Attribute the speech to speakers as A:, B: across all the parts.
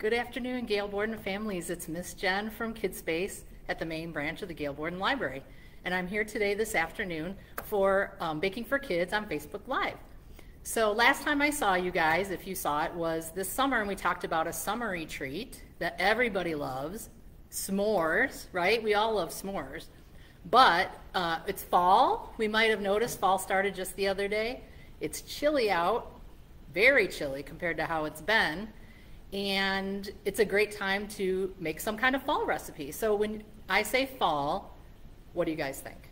A: Good afternoon, Gail Borden families. It's Miss Jen from KidSpace at the main branch of the Gail Borden Library. And I'm here today this afternoon for um, Baking for Kids on Facebook Live. So last time I saw you guys, if you saw it, was this summer and we talked about a summery treat that everybody loves, s'mores, right? We all love s'mores. But uh, it's fall. We might have noticed fall started just the other day. It's chilly out, very chilly compared to how it's been and it's a great time to make some kind of fall recipe. So when I say fall, what do you guys think?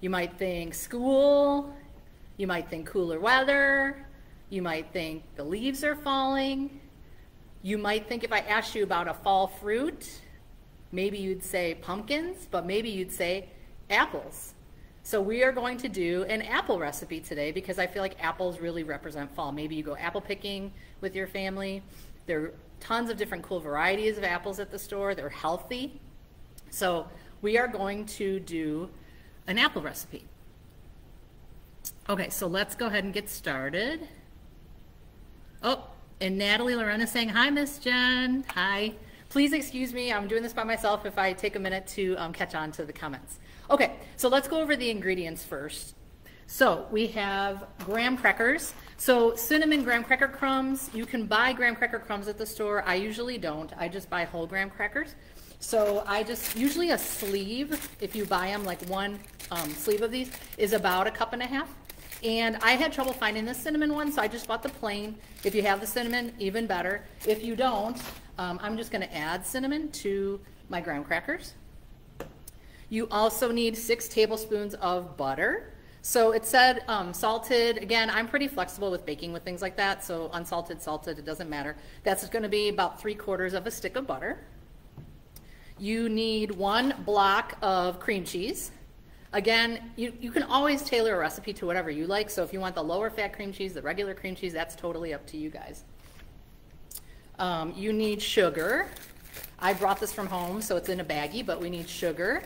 A: You might think school, you might think cooler weather, you might think the leaves are falling, you might think if I asked you about a fall fruit, maybe you'd say pumpkins, but maybe you'd say apples. So we are going to do an apple recipe today because I feel like apples really represent fall. Maybe you go apple picking with your family. There are tons of different cool varieties of apples at the store. They're healthy. So we are going to do an apple recipe. Okay, so let's go ahead and get started. Oh, and Natalie Lorena is saying, hi, Miss Jen. Hi. Please excuse me, I'm doing this by myself if I take a minute to um, catch on to the comments. Okay, so let's go over the ingredients first. So we have graham crackers. So cinnamon graham cracker crumbs, you can buy graham cracker crumbs at the store. I usually don't. I just buy whole graham crackers. So I just, usually a sleeve, if you buy them, like one um, sleeve of these, is about a cup and a half. And I had trouble finding the cinnamon one, so I just bought the plain. If you have the cinnamon, even better. If you don't, um, I'm just gonna add cinnamon to my graham crackers. You also need six tablespoons of butter. So it said um, salted. Again, I'm pretty flexible with baking with things like that. So unsalted, salted, it doesn't matter. That's going to be about three quarters of a stick of butter. You need one block of cream cheese. Again, you, you can always tailor a recipe to whatever you like. So if you want the lower fat cream cheese, the regular cream cheese, that's totally up to you guys. Um, you need sugar. I brought this from home, so it's in a baggie, but we need sugar.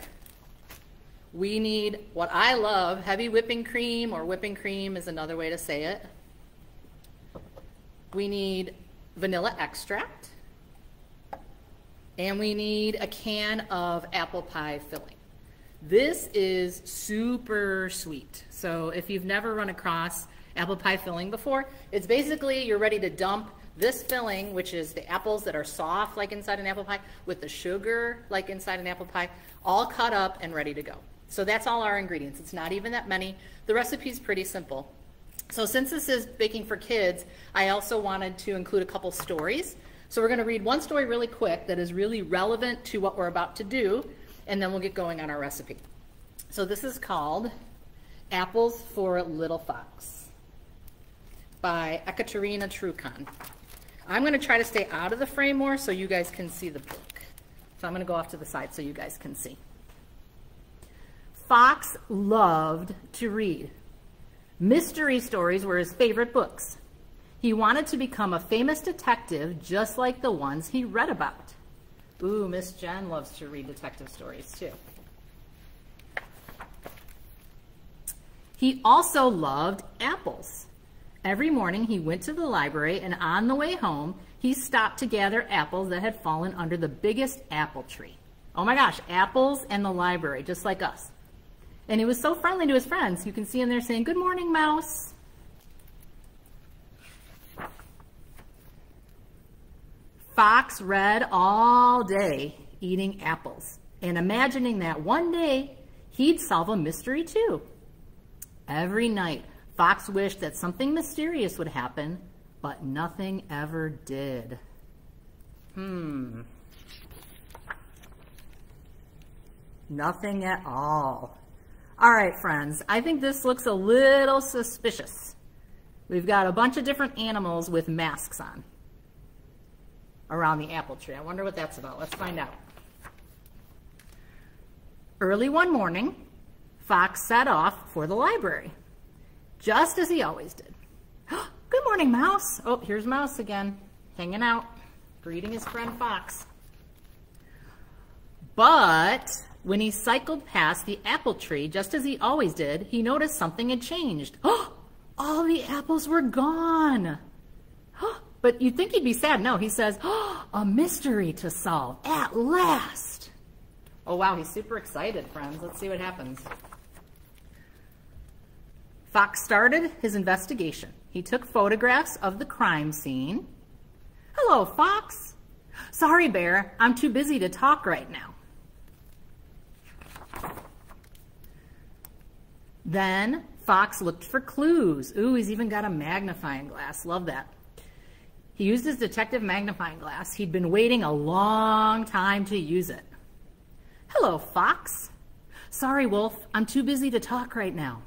A: We need what I love, heavy whipping cream, or whipping cream is another way to say it. We need vanilla extract. And we need a can of apple pie filling. This is super sweet. So if you've never run across apple pie filling before, it's basically you're ready to dump this filling, which is the apples that are soft like inside an apple pie, with the sugar like inside an apple pie, all cut up and ready to go. So that's all our ingredients. It's not even that many. The recipe is pretty simple. So since this is baking for kids, I also wanted to include a couple stories. So we're going to read one story really quick that is really relevant to what we're about to do, and then we'll get going on our recipe. So this is called Apples for Little Fox by Ekaterina Trukhan. I'm going to try to stay out of the frame more so you guys can see the book. So I'm going to go off to the side so you guys can see. Fox loved to read. Mystery stories were his favorite books. He wanted to become a famous detective just like the ones he read about. Ooh, Miss Jen loves to read detective stories too. He also loved apples. Every morning he went to the library and on the way home, he stopped to gather apples that had fallen under the biggest apple tree. Oh my gosh, apples and the library, just like us. And he was so friendly to his friends. You can see him there saying, good morning, mouse. Fox read all day eating apples and imagining that one day he'd solve a mystery too. Every night, Fox wished that something mysterious would happen, but nothing ever did. Hmm. Nothing at all. All right, friends, I think this looks a little suspicious. We've got a bunch of different animals with masks on around the apple tree. I wonder what that's about. Let's find out. Early one morning, Fox set off for the library, just as he always did. Good morning, Mouse. Oh, here's Mouse again, hanging out, greeting his friend Fox. But when he cycled past the apple tree, just as he always did, he noticed something had changed. Oh, all the apples were gone. Oh, But you'd think he'd be sad. No, he says, oh, a mystery to solve at last. Oh, wow, he's super excited, friends. Let's see what happens. Fox started his investigation. He took photographs of the crime scene. Hello, Fox. Sorry, Bear. I'm too busy to talk right now. Then Fox looked for clues. Ooh, he's even got a magnifying glass. Love that. He used his detective magnifying glass. He'd been waiting a long time to use it. Hello, Fox. Sorry, Wolf. I'm too busy to talk right now.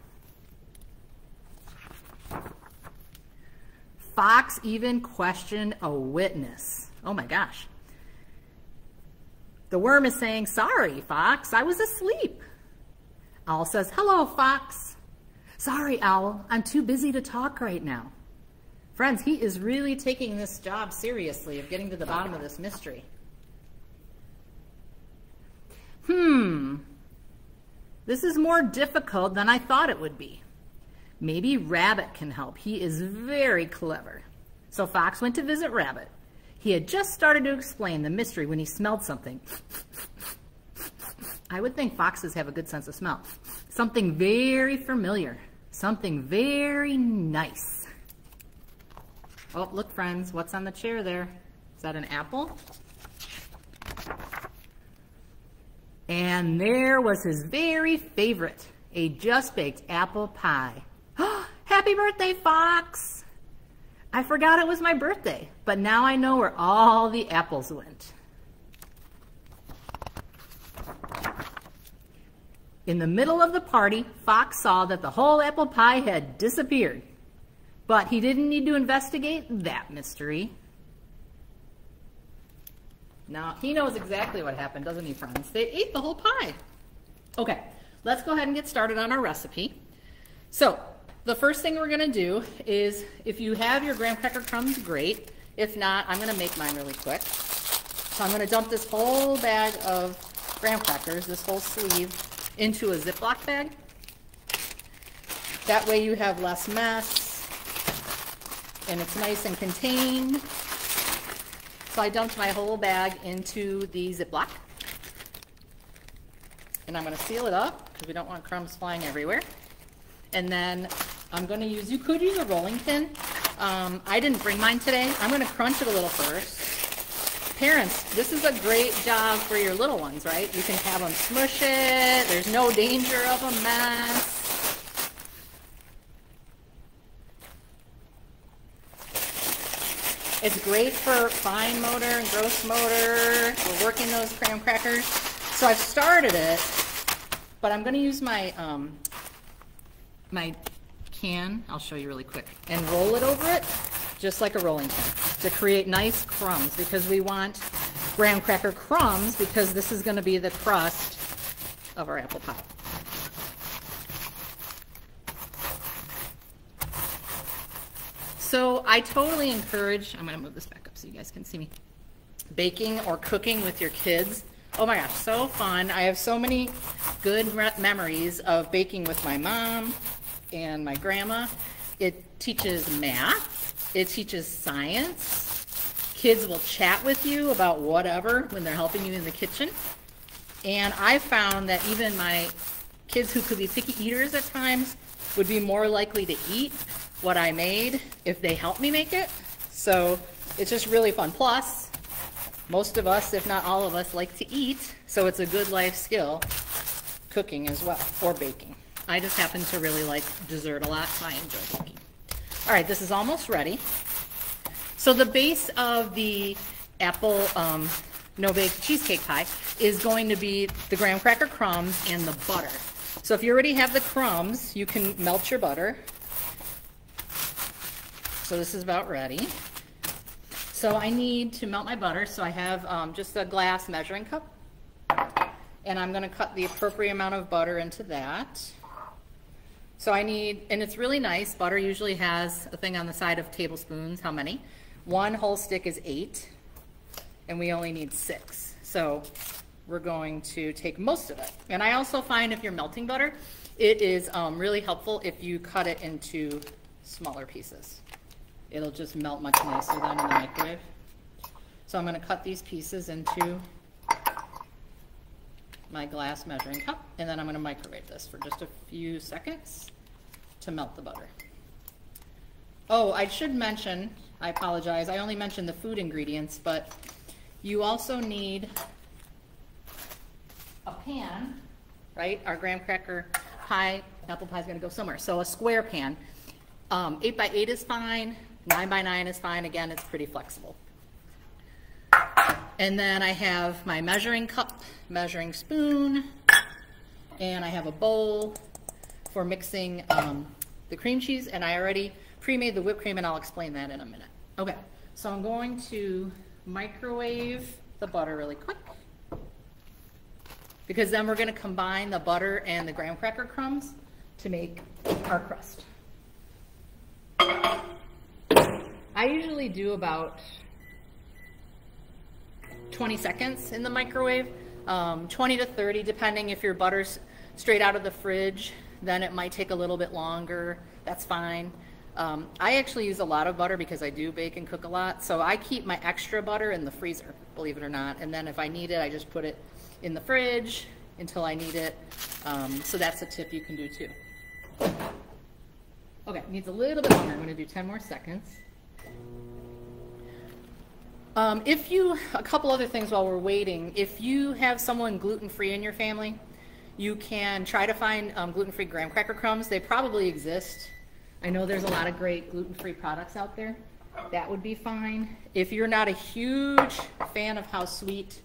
A: Fox even questioned a witness. Oh my gosh. The worm is saying, sorry, Fox, I was asleep. Owl says, hello, Fox. Sorry, Owl, I'm too busy to talk right now. Friends, he is really taking this job seriously of getting to the bottom of this mystery. Hmm, this is more difficult than I thought it would be. Maybe Rabbit can help. He is very clever. So Fox went to visit Rabbit. He had just started to explain the mystery when he smelled something. I would think foxes have a good sense of smell. Something very familiar. Something very nice. Oh, look, friends, what's on the chair there? Is that an apple? And there was his very favorite, a just-baked apple pie. Happy birthday, Fox! I forgot it was my birthday, but now I know where all the apples went. In the middle of the party, Fox saw that the whole apple pie had disappeared. But he didn't need to investigate that mystery. Now, he knows exactly what happened, doesn't he, friends? They ate the whole pie. Okay, let's go ahead and get started on our recipe. So, the first thing we're gonna do is, if you have your graham cracker crumbs, great. If not, I'm gonna make mine really quick. So I'm gonna dump this whole bag of graham crackers, this whole sleeve, into a Ziploc bag. That way you have less mess, and it's nice and contained. So I dumped my whole bag into the Ziploc. And I'm gonna seal it up, because we don't want crumbs flying everywhere. And then I'm gonna use, you could use a rolling pin. Um, I didn't bring mine today. I'm gonna crunch it a little first. Parents, this is a great job for your little ones, right? You can have them smush it. There's no danger of a mess. It's great for fine motor and gross motor. We're working those graham crackers. So I've started it, but I'm going to use my um, my can, I'll show you really quick, and roll it over it just like a rolling pin to create nice crumbs because we want graham cracker crumbs because this is going to be the crust of our apple pie. So I totally encourage, I'm going to move this back up so you guys can see me, baking or cooking with your kids. Oh my gosh, so fun. I have so many good memories of baking with my mom, and my grandma. It teaches math. It teaches science. Kids will chat with you about whatever when they're helping you in the kitchen. And I found that even my kids who could be picky eaters at times would be more likely to eat what I made if they helped me make it. So it's just really fun. Plus, most of us, if not all of us, like to eat. So it's a good life skill, cooking as well, or baking. I just happen to really like dessert a lot, so I enjoy cooking. All right, this is almost ready. So the base of the apple um, no-bake cheesecake pie is going to be the graham cracker crumbs and the butter. So if you already have the crumbs, you can melt your butter. So this is about ready. So I need to melt my butter, so I have um, just a glass measuring cup. And I'm gonna cut the appropriate amount of butter into that. So I need, and it's really nice, butter usually has a thing on the side of tablespoons, how many? One whole stick is eight, and we only need six. So we're going to take most of it. And I also find if you're melting butter, it is um, really helpful if you cut it into smaller pieces. it'll just melt much nicer than in the microwave. So I'm gonna cut these pieces into my glass measuring cup, and then I'm gonna microwave this for just a few seconds to melt the butter. Oh, I should mention, I apologize, I only mentioned the food ingredients, but you also need a pan, right? Our graham cracker pie, apple pie is gonna go somewhere. So a square pan. Um, eight by eight is fine, nine by nine is fine. Again, it's pretty flexible. And then I have my measuring cup, measuring spoon, and I have a bowl for mixing um, the cream cheese, and I already pre-made the whipped cream, and I'll explain that in a minute. Okay, so I'm going to microwave the butter really quick, because then we're gonna combine the butter and the graham cracker crumbs to make our crust. I usually do about 20 seconds in the microwave, um, 20 to 30, depending if your butter's straight out of the fridge, then it might take a little bit longer. That's fine. Um, I actually use a lot of butter because I do bake and cook a lot, so I keep my extra butter in the freezer, believe it or not. And then if I need it, I just put it in the fridge until I need it. Um, so that's a tip you can do too. Okay, needs a little bit longer. I'm to do 10 more seconds. Um, if you, a couple other things while we're waiting, if you have someone gluten-free in your family, you can try to find um, gluten-free graham cracker crumbs. They probably exist. I know there's a lot of great gluten-free products out there. That would be fine. If you're not a huge fan of how sweet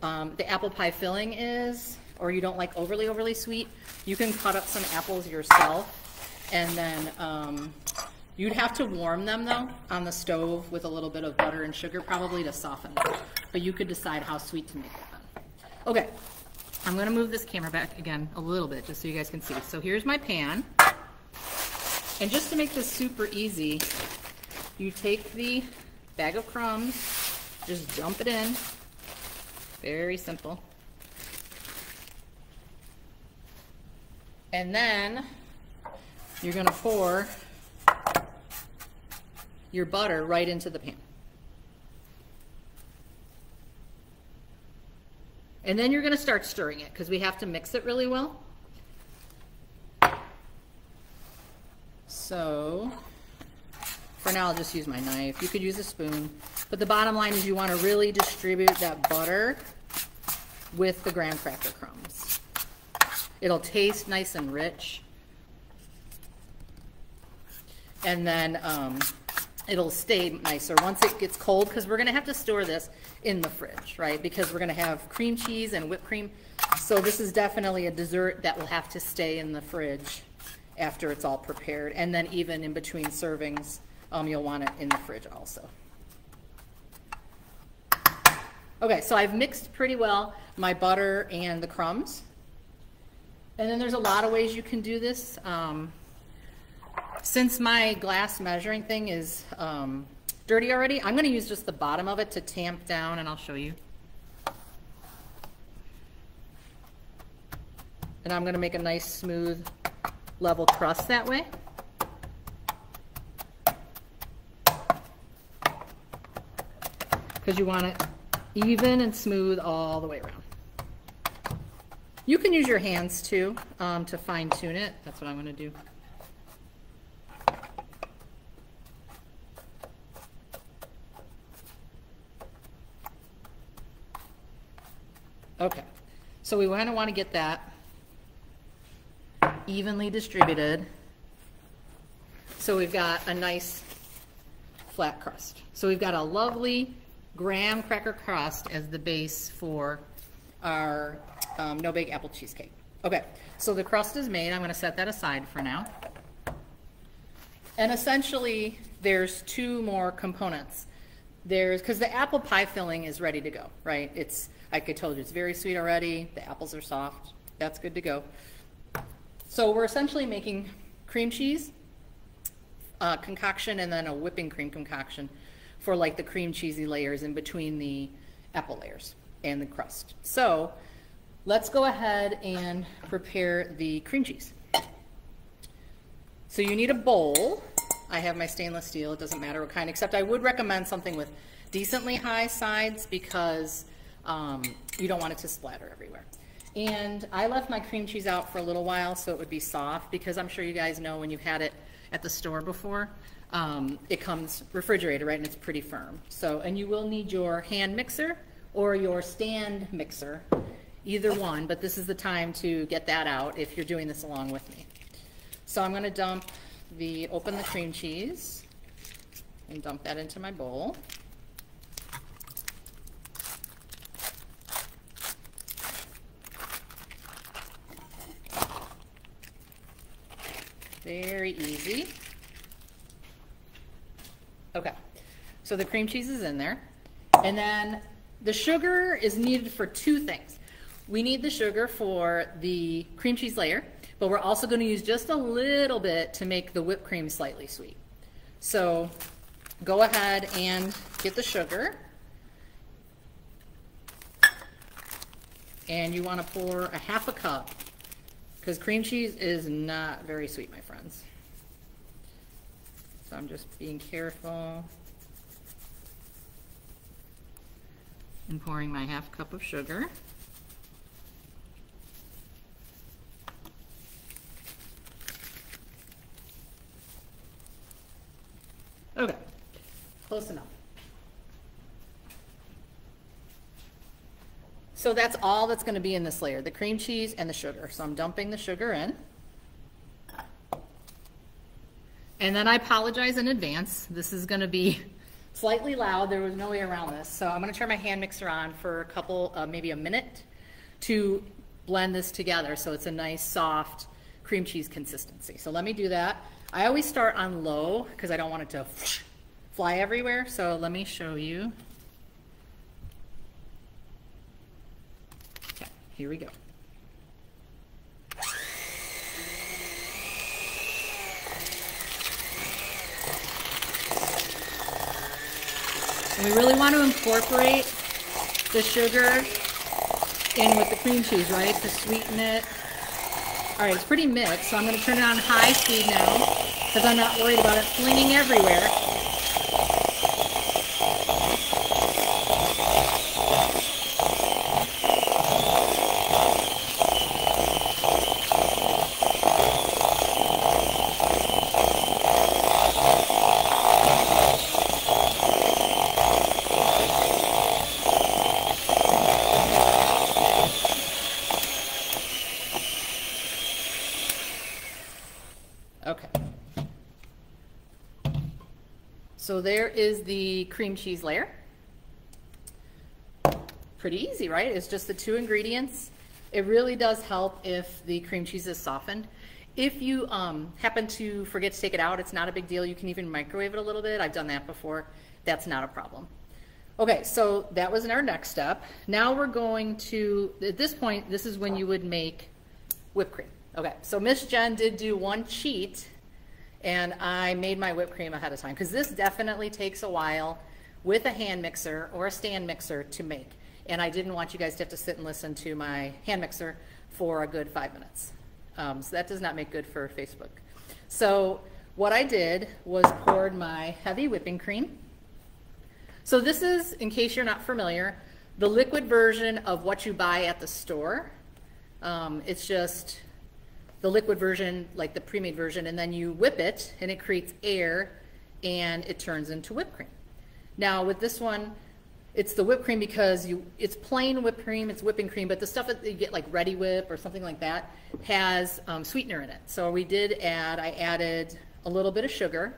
A: um, the apple pie filling is, or you don't like overly, overly sweet, you can cut up some apples yourself and then um, You'd have to warm them though on the stove with a little bit of butter and sugar probably to soften them. But you could decide how sweet to make it then. Okay, I'm gonna move this camera back again a little bit just so you guys can see. So here's my pan. And just to make this super easy, you take the bag of crumbs, just dump it in. Very simple. And then you're gonna pour your butter right into the pan. And then you're going to start stirring it because we have to mix it really well. So for now, I'll just use my knife. You could use a spoon. But the bottom line is you want to really distribute that butter with the graham cracker crumbs. It'll taste nice and rich. And then um, it'll stay nicer once it gets cold because we're going to have to store this in the fridge, right? Because we're going to have cream cheese and whipped cream. So this is definitely a dessert that will have to stay in the fridge after it's all prepared. And then even in between servings, um, you'll want it in the fridge also. Okay, so I've mixed pretty well my butter and the crumbs. And then there's a lot of ways you can do this. Um, since my glass measuring thing is um, dirty already, I'm going to use just the bottom of it to tamp down, and I'll show you. And I'm going to make a nice smooth level crust that way. Because you want it even and smooth all the way around. You can use your hands too um, to fine tune it. That's what I'm going to do. Okay, so we kind of want to get that evenly distributed. So we've got a nice flat crust. So we've got a lovely graham cracker crust as the base for our um, no-bake apple cheesecake. Okay, so the crust is made. I'm going to set that aside for now. And essentially, there's two more components. There's, because the apple pie filling is ready to go, right? It's I told you, it's very sweet already. The apples are soft. That's good to go. So we're essentially making cream cheese uh, concoction and then a whipping cream concoction for like the cream cheesy layers in between the apple layers and the crust. So let's go ahead and prepare the cream cheese. So you need a bowl I have my stainless steel, it doesn't matter what kind, except I would recommend something with decently high sides because um, you don't want it to splatter everywhere. And I left my cream cheese out for a little while so it would be soft because I'm sure you guys know when you've had it at the store before, um, it comes refrigerated, right, and it's pretty firm. So, and you will need your hand mixer or your stand mixer, either one, but this is the time to get that out if you're doing this along with me. So I'm gonna dump the, open the cream cheese and dump that into my bowl. Very easy. Okay, so the cream cheese is in there. And then the sugar is needed for two things. We need the sugar for the cream cheese layer, but we're also going to use just a little bit to make the whipped cream slightly sweet. So go ahead and get the sugar. And you want to pour a half a cup because cream cheese is not very sweet, my friends. So I'm just being careful. And pouring my half cup of sugar. Okay, close enough. So that's all that's going to be in this layer, the cream cheese and the sugar. So I'm dumping the sugar in. And then I apologize in advance. This is going to be slightly loud. There was no way around this. So I'm going to turn my hand mixer on for a couple, uh, maybe a minute to blend this together so it's a nice soft cream cheese consistency. So let me do that. I always start on low because I don't want it to fly everywhere. So let me show you. Okay, here we go. And we really want to incorporate the sugar in with the cream cheese, right, to sweeten it. All right, it's pretty mixed, so I'm going to turn it on high speed now because I'm not worried about it flinging everywhere. So there is the cream cheese layer. Pretty easy, right? It's just the two ingredients. It really does help if the cream cheese is softened. If you um, happen to forget to take it out, it's not a big deal. You can even microwave it a little bit. I've done that before. That's not a problem. Okay, so that was in our next step. Now we're going to, at this point, this is when you would make whipped cream. Okay, so Miss Jen did do one cheat and I made my whipped cream ahead of time because this definitely takes a while with a hand mixer or a stand mixer to make. And I didn't want you guys to have to sit and listen to my hand mixer for a good five minutes. Um, so that does not make good for Facebook. So what I did was poured my heavy whipping cream. So this is, in case you're not familiar, the liquid version of what you buy at the store. Um, it's just the liquid version, like the pre-made version, and then you whip it and it creates air and it turns into whipped cream. Now with this one, it's the whipped cream because you it's plain whipped cream, it's whipping cream, but the stuff that you get like Reddi-wip or something like that has um, sweetener in it. So we did add, I added a little bit of sugar,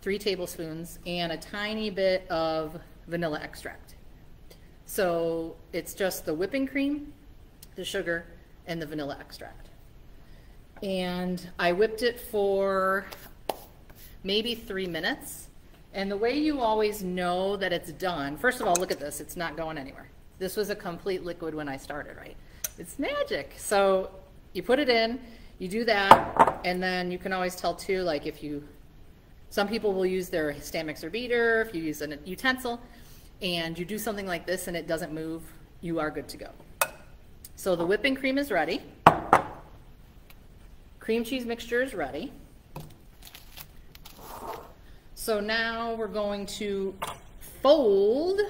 A: three tablespoons, and a tiny bit of vanilla extract. So it's just the whipping cream, the sugar, and the vanilla extract and I whipped it for maybe three minutes. And the way you always know that it's done, first of all, look at this, it's not going anywhere. This was a complete liquid when I started, right? It's magic. So you put it in, you do that, and then you can always tell too, like if you, some people will use their stand mixer beater, if you use a utensil, and you do something like this and it doesn't move, you are good to go. So the whipping cream is ready. Cream cheese mixture is ready. So now we're going to fold,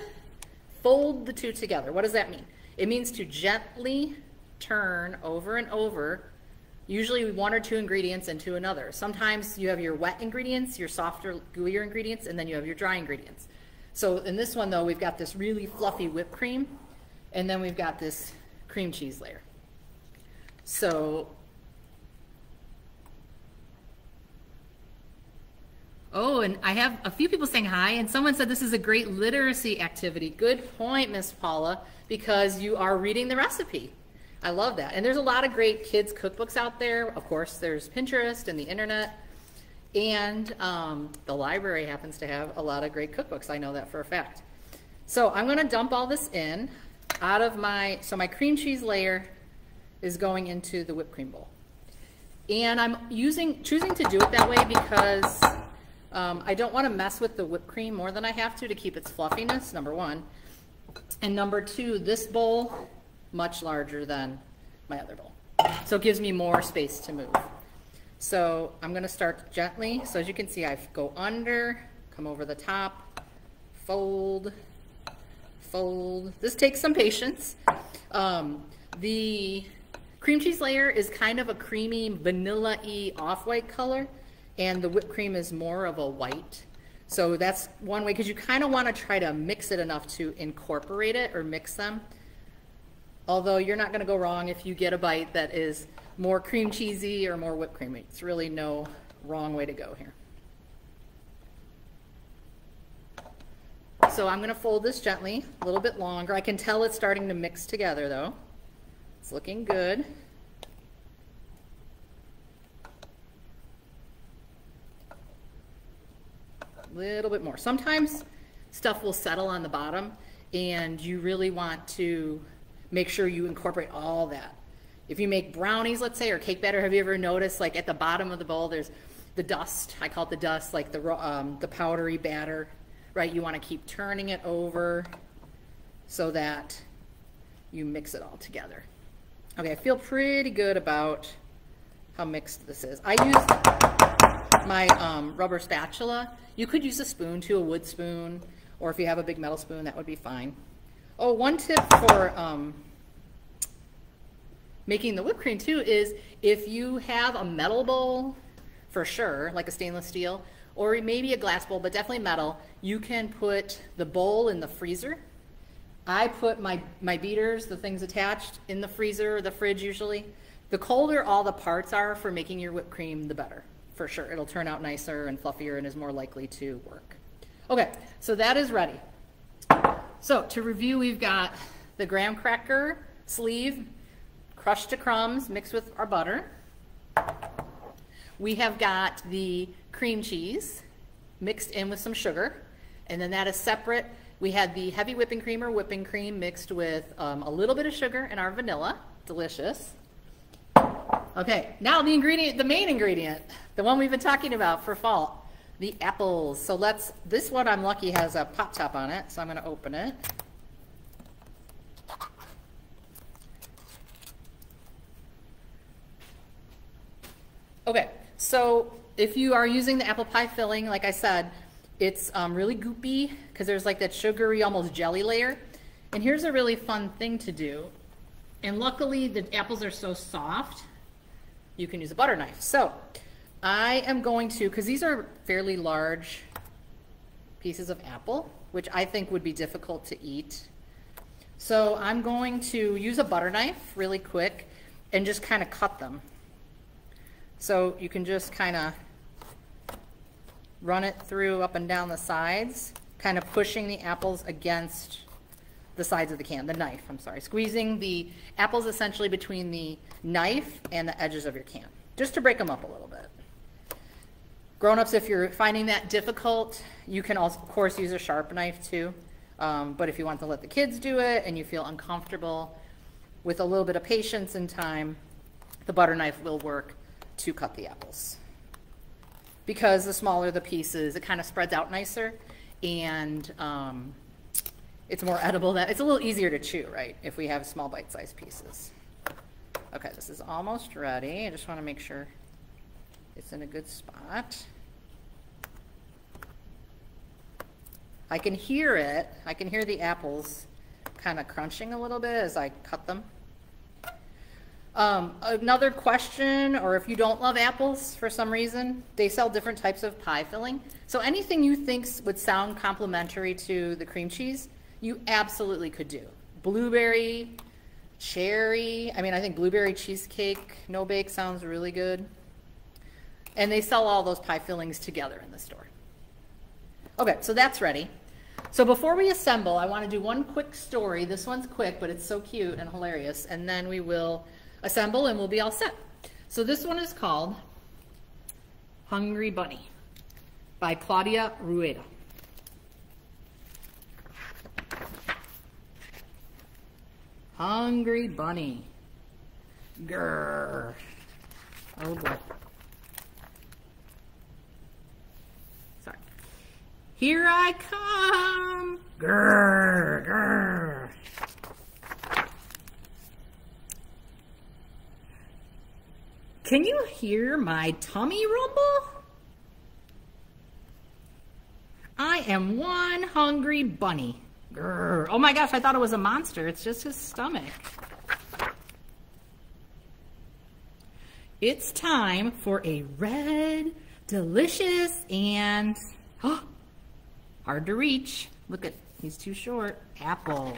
A: fold the two together. What does that mean? It means to gently turn over and over, usually one or two ingredients into another. Sometimes you have your wet ingredients, your softer, gooier ingredients, and then you have your dry ingredients. So in this one though, we've got this really fluffy whipped cream, and then we've got this cream cheese layer. So Oh, and I have a few people saying hi, and someone said this is a great literacy activity. Good point, Miss Paula, because you are reading the recipe. I love that. And there's a lot of great kids' cookbooks out there. Of course, there's Pinterest and the internet. And um, the library happens to have a lot of great cookbooks. I know that for a fact. So I'm going to dump all this in out of my, so my cream cheese layer is going into the whipped cream bowl. And I'm using, choosing to do it that way because um, I don't want to mess with the whipped cream more than I have to to keep its fluffiness, number one. And number two, this bowl, much larger than my other bowl. So it gives me more space to move. So I'm going to start gently. So as you can see, I go under, come over the top, fold, fold. This takes some patience. Um, the cream cheese layer is kind of a creamy vanilla-y off-white color and the whipped cream is more of a white. So that's one way, because you kind of want to try to mix it enough to incorporate it or mix them. Although you're not going to go wrong if you get a bite that is more cream cheesy or more whipped creamy. It's really no wrong way to go here. So I'm going to fold this gently, a little bit longer. I can tell it's starting to mix together though. It's looking good. Little bit more. Sometimes stuff will settle on the bottom and you really want to make sure you incorporate all that. If you make brownies, let's say, or cake batter, have you ever noticed like at the bottom of the bowl there's the dust, I call it the dust, like the, um, the powdery batter, right? You want to keep turning it over so that you mix it all together. Okay, I feel pretty good about how mixed this is. I use my um, rubber spatula you could use a spoon too, a wood spoon, or if you have a big metal spoon, that would be fine. Oh, one tip for um, making the whipped cream too is if you have a metal bowl, for sure, like a stainless steel, or maybe a glass bowl, but definitely metal, you can put the bowl in the freezer. I put my, my beaters, the things attached, in the freezer or the fridge usually. The colder all the parts are for making your whipped cream, the better for sure. It'll turn out nicer and fluffier and is more likely to work. Okay, so that is ready. So to review, we've got the graham cracker sleeve crushed to crumbs mixed with our butter. We have got the cream cheese mixed in with some sugar, and then that is separate. We had the heavy whipping cream or whipping cream mixed with um, a little bit of sugar and our vanilla. Delicious. Okay, now the ingredient, the main ingredient, the one we've been talking about for fall, the apples. So let's, this one I'm lucky has a pop top on it, so I'm going to open it. Okay, so if you are using the apple pie filling, like I said, it's um, really goopy because there's like that sugary, almost jelly layer. And here's a really fun thing to do. And luckily the apples are so soft you can use a butter knife. So I am going to, because these are fairly large pieces of apple, which I think would be difficult to eat. So I'm going to use a butter knife really quick and just kind of cut them. So you can just kind of run it through up and down the sides, kind of pushing the apples against the sides of the can, the knife, I'm sorry, squeezing the apples essentially between the knife and the edges of your can, just to break them up a little bit. Grown-ups, if you're finding that difficult, you can also, of course, use a sharp knife too. Um, but if you want to let the kids do it and you feel uncomfortable, with a little bit of patience and time, the butter knife will work to cut the apples. Because the smaller the pieces, it kind of spreads out nicer and um, it's more edible. That It's a little easier to chew, right, if we have small bite-sized pieces. Okay, this is almost ready. I just want to make sure it's in a good spot. I can hear it. I can hear the apples kind of crunching a little bit as I cut them. Um, another question, or if you don't love apples for some reason, they sell different types of pie filling. So anything you think would sound complementary to the cream cheese, you absolutely could do. Blueberry, cherry, I mean, I think blueberry cheesecake, no bake sounds really good. And they sell all those pie fillings together in the store. Okay, so that's ready. So before we assemble, I want to do one quick story. This one's quick, but it's so cute and hilarious. And then we will assemble and we'll be all set. So this one is called Hungry Bunny by Claudia Rueda. Hungry Bunny. Grrr. Oh boy. Sorry. Here I come. Grrr, grrr. Can you hear my tummy rumble? I am one hungry bunny. Grrr. Oh my gosh, I thought it was a monster. It's just his stomach. It's time for a red, delicious, and oh, hard to reach. Look at, he's too short. Apple.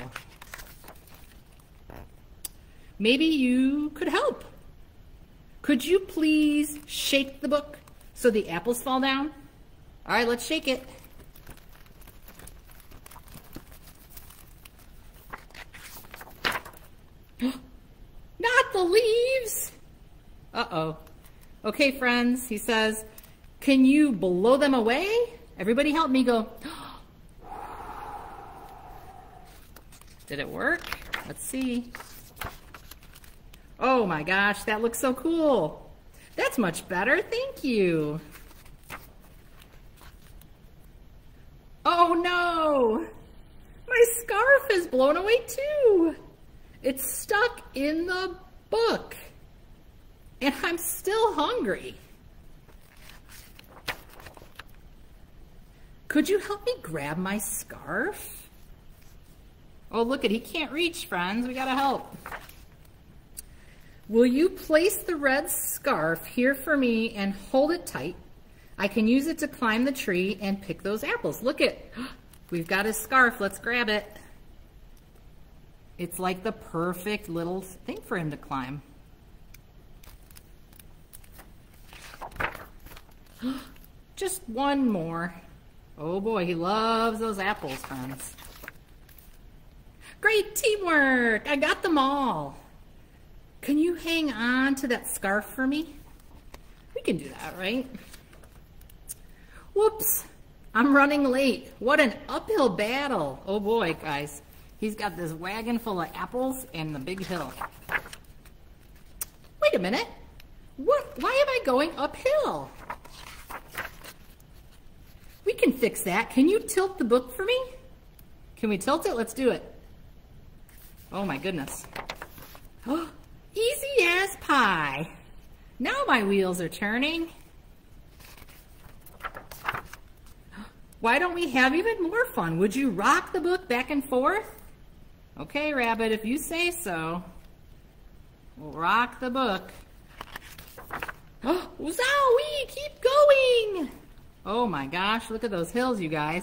A: Maybe you could help. Could you please shake the book so the apples fall down? All right, let's shake it. Not the leaves. Uh-oh. Okay, friends, he says, can you blow them away? Everybody help me go. Did it work? Let's see. Oh my gosh, that looks so cool. That's much better, thank you. Oh no, my scarf is blown away too. It's stuck in the book and I'm still hungry. Could you help me grab my scarf? Oh, look at, he can't reach, friends. We gotta help. Will you place the red scarf here for me and hold it tight? I can use it to climb the tree and pick those apples. Look at, we've got his scarf. Let's grab it. It's like the perfect little thing for him to climb. Just one more. Oh boy, he loves those apples, friends. Great teamwork! I got them all. Can you hang on to that scarf for me? We can do that, right? Whoops, I'm running late. What an uphill battle. Oh boy, guys. He's got this wagon full of apples and the big hill. Wait a minute. What? Why am I going uphill? We can fix that. Can you tilt the book for me? Can we tilt it? Let's do it. Oh my goodness. Oh, Easy as pie. Now my wheels are turning. Why don't we have even more fun? Would you rock the book back and forth? Okay, Rabbit, if you say so. We'll rock the book. Oh, Zowie, keep going! Oh my gosh, look at those hills, you guys.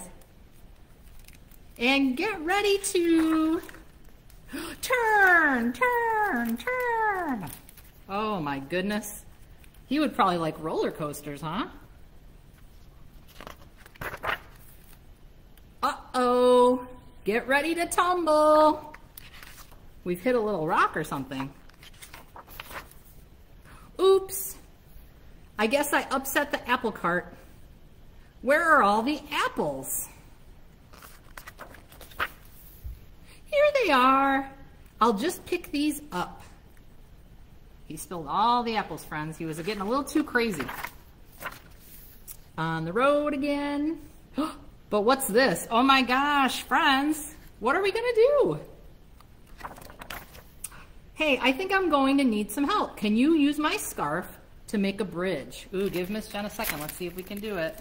A: And get ready to turn, turn, turn. Oh my goodness. He would probably like roller coasters, huh? Uh-oh. Get ready to tumble. We've hit a little rock or something. Oops. I guess I upset the apple cart. Where are all the apples? Here they are. I'll just pick these up. He spilled all the apples, friends. He was getting a little too crazy. On the road again. Oh, But what's this? Oh my gosh, friends. What are we going to do? Hey, I think I'm going to need some help. Can you use my scarf to make a bridge? Ooh, give Miss Jen a second. Let's see if we can do it.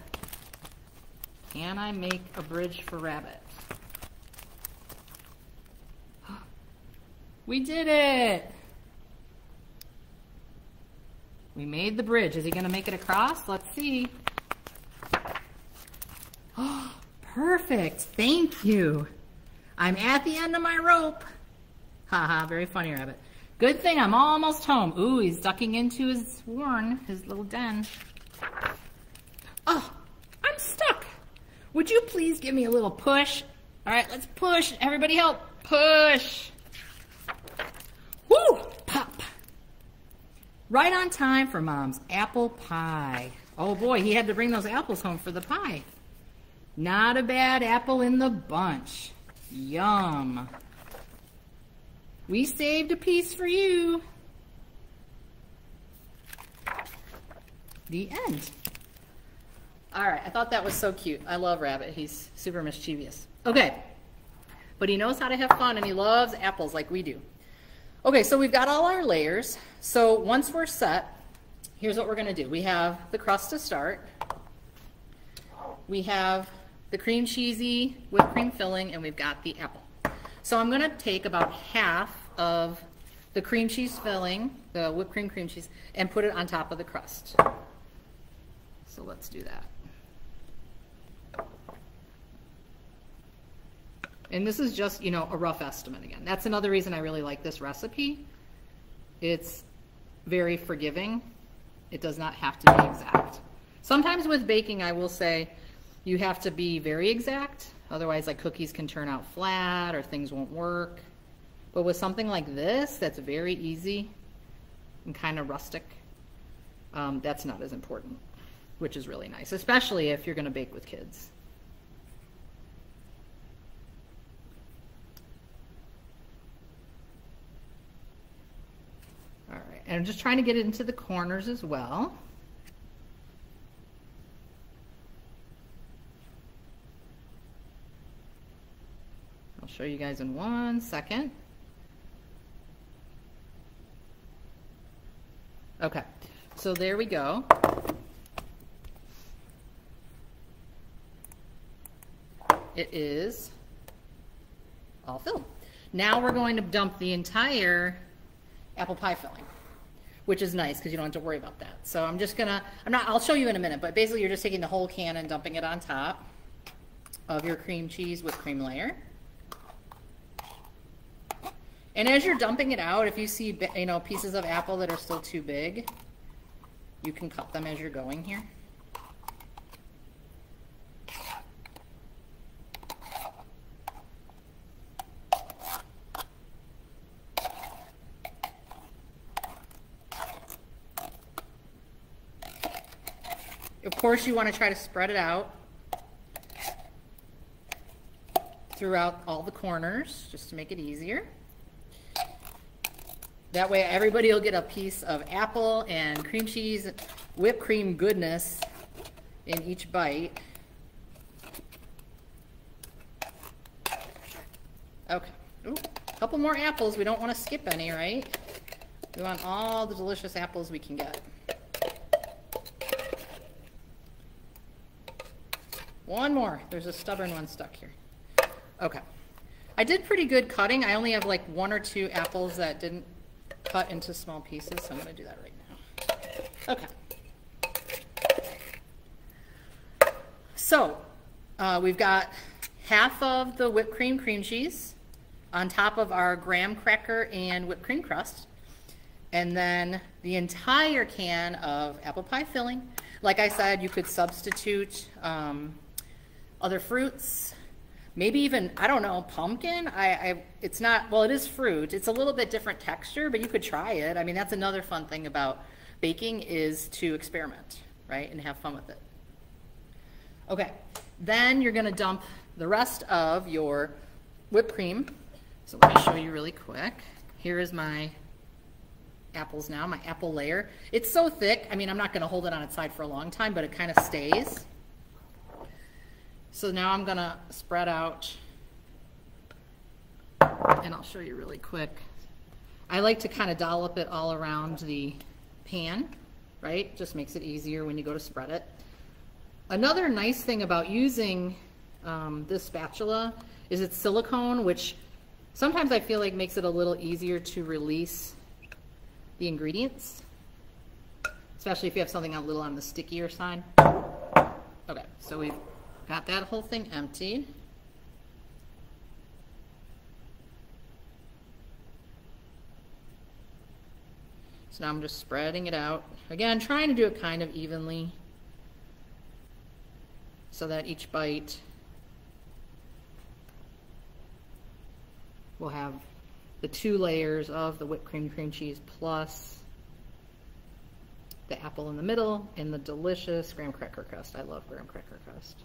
A: Can I make a bridge for rabbit? We did it! We made the bridge. Is he going to make it across? Let's see. Oh, perfect. Thank you. I'm at the end of my rope. Haha, very funny, Rabbit. Good thing I'm almost home. Ooh, he's ducking into his warren, his little den. Oh, I'm stuck. Would you please give me a little push? All right, let's push. Everybody help. Push. Woo! Pop. Right on time for Mom's apple pie. Oh boy, he had to bring those apples home for the pie. Not a bad apple in the bunch. Yum. We saved a piece for you. The end. All right, I thought that was so cute. I love Rabbit. He's super mischievous. Okay, but he knows how to have fun and he loves apples like we do. Okay, so we've got all our layers. So once we're set, here's what we're gonna do. We have the crust to start. We have the cream cheesy whipped cream filling, and we've got the apple. So I'm gonna take about half of the cream cheese filling, the whipped cream cream cheese, and put it on top of the crust. So let's do that. And this is just, you know, a rough estimate again. That's another reason I really like this recipe. It's very forgiving. It does not have to be exact. Sometimes with baking, I will say you have to be very exact. Otherwise, like cookies can turn out flat or things won't work. But with something like this, that's very easy and kind of rustic, um, that's not as important, which is really nice, especially if you're going to bake with kids. All right, and I'm just trying to get it into the corners as well. I'll show you guys in one second. Okay, so there we go. It is all filled. Now we're going to dump the entire apple pie filling which is nice because you don't have to worry about that. So I'm just gonna, I'm not, I'll show you in a minute, but basically you're just taking the whole can and dumping it on top of your cream cheese with cream layer. And as you're dumping it out, if you see, you know, pieces of apple that are still too big, you can cut them as you're going here. Of course, you want to try to spread it out throughout all the corners just to make it easier. That way everybody will get a piece of apple and cream cheese, whipped cream goodness in each bite. Okay, a couple more apples. We don't want to skip any, right? We want all the delicious apples we can get. One more. There's a stubborn one stuck here. Okay. I did pretty good cutting. I only have like one or two apples that didn't cut into small pieces, so I'm going to do that right now. Okay. So, uh, we've got half of the whipped cream cream cheese on top of our graham cracker and whipped cream crust. And then the entire can of apple pie filling. Like I said, you could substitute um, other fruits, maybe even, I don't know, pumpkin. I, I, it's not, well, it is fruit. It's a little bit different texture, but you could try it. I mean, that's another fun thing about baking is to experiment, right? And have fun with it. Okay, then you're gonna dump the rest of your whipped cream. So let me show you really quick. Here is my apples now, my apple layer. It's so thick, I mean, I'm not gonna hold it on its side for a long time, but it kind of stays. So now I'm gonna spread out and I'll show you really quick. I like to kind of dollop it all around the pan, right? Just makes it easier when you go to spread it. Another nice thing about using um, this spatula is it's silicone, which sometimes I feel like makes it a little easier to release the ingredients, especially if you have something a little on the stickier side. Okay, so we've got that whole thing emptied. So now I'm just spreading it out. Again, trying to do it kind of evenly so that each bite will have the two layers of the whipped cream cream cheese plus the apple in the middle and the delicious graham cracker crust. I love graham cracker crust.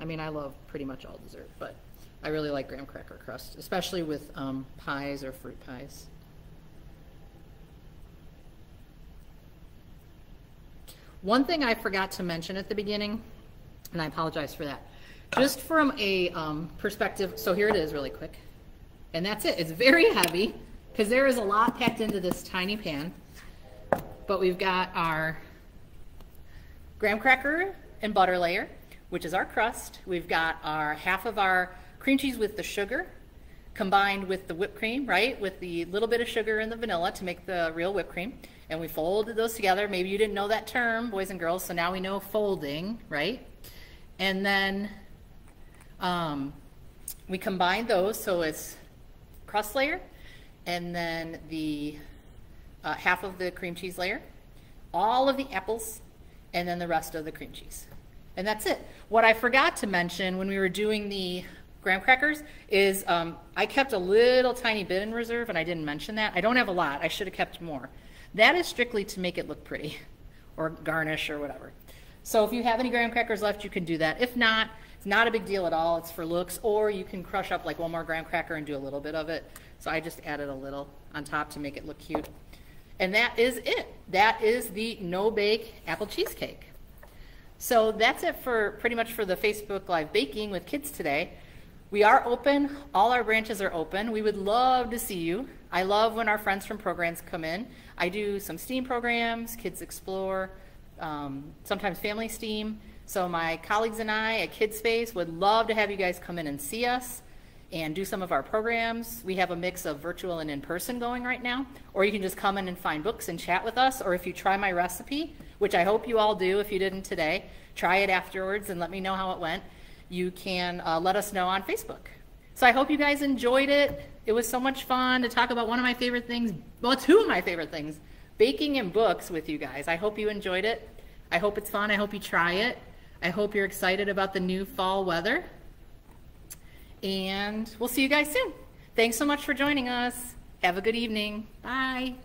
A: I mean, I love pretty much all dessert, but I really like graham cracker crust, especially with um, pies or fruit pies. One thing I forgot to mention at the beginning, and I apologize for that, just from a um, perspective, so here it is really quick. And that's it. It's very heavy because there is a lot packed into this tiny pan. But we've got our graham cracker and butter layer, which is our crust. We've got our half of our cream cheese with the sugar combined with the whipped cream, right? With the little bit of sugar and the vanilla to make the real whipped cream and we folded those together. Maybe you didn't know that term, boys and girls, so now we know folding, right? And then um, we combined those, so it's crust layer, and then the uh, half of the cream cheese layer, all of the apples, and then the rest of the cream cheese. And that's it. What I forgot to mention when we were doing the graham crackers is um, I kept a little tiny bit in reserve, and I didn't mention that. I don't have a lot. I should have kept more. That is strictly to make it look pretty or garnish or whatever. So if you have any graham crackers left, you can do that. If not, it's not a big deal at all. It's for looks, or you can crush up like one more graham cracker and do a little bit of it. So I just added a little on top to make it look cute. And that is it. That is the no-bake apple cheesecake. So that's it for pretty much for the Facebook Live Baking with Kids today. We are open. All our branches are open. We would love to see you. I love when our friends from programs come in. I do some STEAM programs, Kids Explore, um, sometimes Family STEAM. So my colleagues and I at KidSpace would love to have you guys come in and see us and do some of our programs. We have a mix of virtual and in-person going right now. Or you can just come in and find books and chat with us. Or if you try my recipe, which I hope you all do if you didn't today, try it afterwards and let me know how it went. You can uh, let us know on Facebook. So I hope you guys enjoyed it. It was so much fun to talk about one of my favorite things, well, two of my favorite things, baking and books with you guys. I hope you enjoyed it. I hope it's fun. I hope you try it. I hope you're excited about the new fall weather. And we'll see you guys soon. Thanks so much for joining us. Have a good evening. Bye.